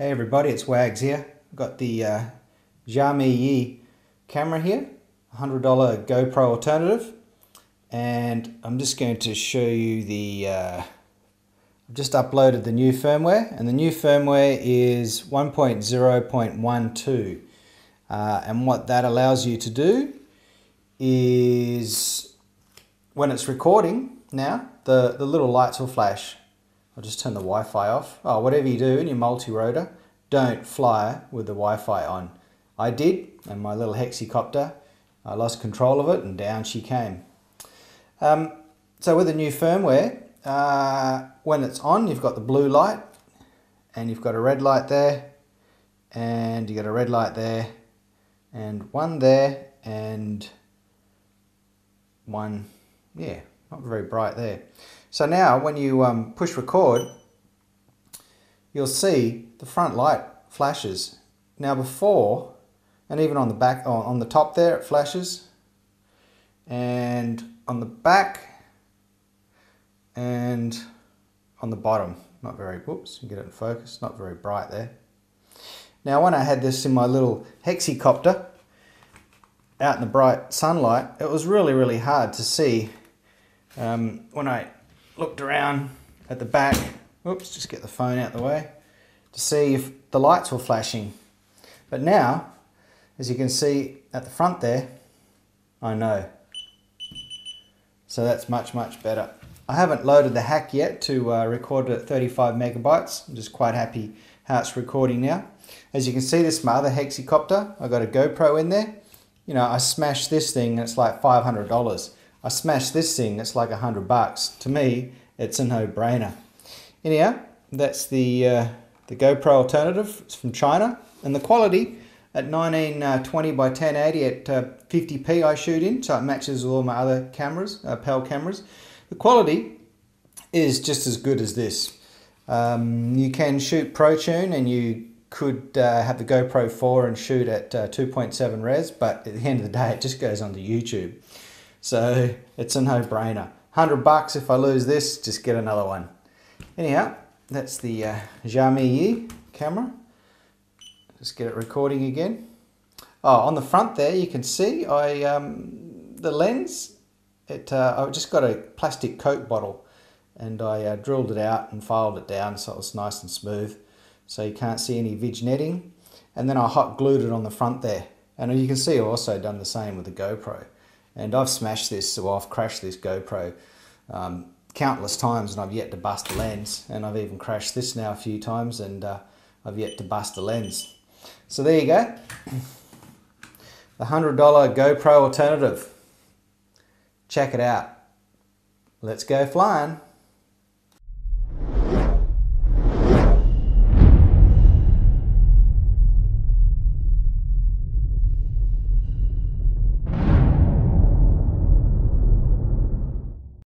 Hey everybody, it's Wags here. I've got the uh, Xiaomi Yi camera here, $100 GoPro alternative. And I'm just going to show you the, uh, I've just uploaded the new firmware and the new firmware is 1.0.12. Uh, and what that allows you to do is when it's recording now, the, the little lights will flash I'll just turn the Wi-Fi off. Oh, whatever you do in your multi-rotor, don't fly with the Wi-Fi on. I did, and my little hexacopter, I lost control of it and down she came. Um, so with the new firmware, uh, when it's on, you've got the blue light, and you've got a red light there, and you got a red light there, and one there, and one, yeah, not very bright there. So now when you um, push record, you'll see the front light flashes. Now before, and even on the back, on the top there, it flashes. And on the back, and on the bottom, not very, whoops, you get it in focus, not very bright there. Now when I had this in my little hexacopter, out in the bright sunlight, it was really, really hard to see um, when I looked around at the back, oops, just get the phone out the way, to see if the lights were flashing. But now, as you can see at the front there, I know. So that's much, much better. I haven't loaded the hack yet to uh, record it at 35 megabytes. I'm just quite happy how it's recording now. As you can see, this my other hexacopter, I got a GoPro in there. You know, I smashed this thing and it's like $500. I smashed this thing, it's like a hundred bucks. To me, it's a no-brainer. Anyhow, that's the uh, the GoPro alternative. It's from China, and the quality at 1920 uh, by 1080 at uh, 50p I shoot in, so it matches all my other cameras, uh, PAL cameras. The quality is just as good as this. Um, you can shoot ProTune and you could uh, have the GoPro 4 and shoot at uh, 2.7 res, but at the end of the day, it just goes onto YouTube. So it's a no-brainer. 100 bucks if I lose this, just get another one. Anyhow, that's the uh, Xiaomi camera. Just get it recording again. Oh, on the front there, you can see I um, the lens. It uh, I just got a plastic Coke bottle, and I uh, drilled it out and filed it down so it was nice and smooth, so you can't see any netting. And then I hot glued it on the front there, and you can see I've also done the same with the GoPro. And I've smashed this, so I've crashed this GoPro um, countless times and I've yet to bust a lens. And I've even crashed this now a few times and uh, I've yet to bust a lens. So there you go. The $100 GoPro alternative. Check it out. Let's go flying.